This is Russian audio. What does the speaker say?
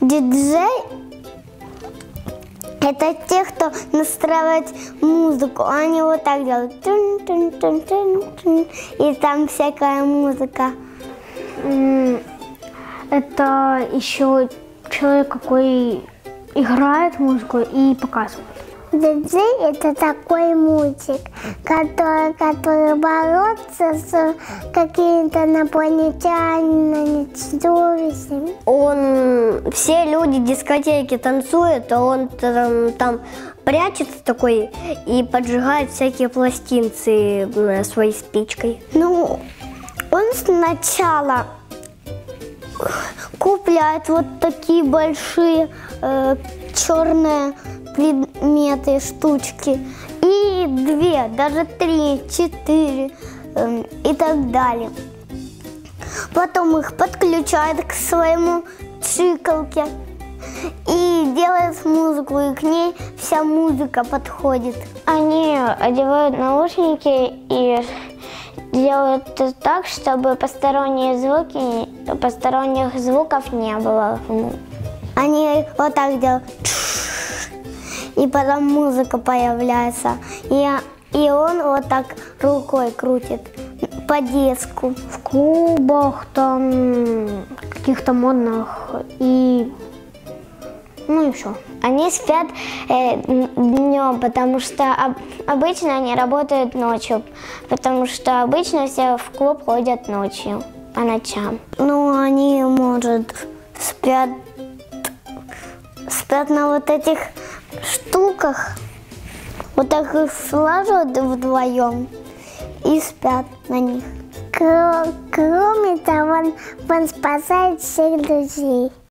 Диджей это те, кто настраивает музыку. Они вот так делают. И там всякая музыка. Это еще человек, какой играет музыку и показывает. Диджей это такой мультик, который, который борется с какими-то инопланетянами, чудовищами. Он, все люди дискотеки танцуют, а он там, там прячется такой и поджигает всякие пластинцы э, своей спичкой. Ну, он сначала купляет вот такие большие э, черные предметы, штучки. И две, даже три, четыре э, и так далее. Потом их подключает к своему чиколке и делает музыку, и к ней вся музыка подходит. Они одевают наушники и делают так, чтобы посторонние звуки, посторонних звуков не было. Они вот так делают. И потом музыка появляется. И, и он вот так рукой крутит по диску. В клубах, там, каких-то модных и все. Они спят э, днем, потому что об, обычно они работают ночью, потому что обычно все в клуб ходят ночью, по ночам. Ну, они, может, спят, спят на вот этих штуках, вот так их сложат вдвоем и спят на них. Кроме того, он, он спасает всех друзей.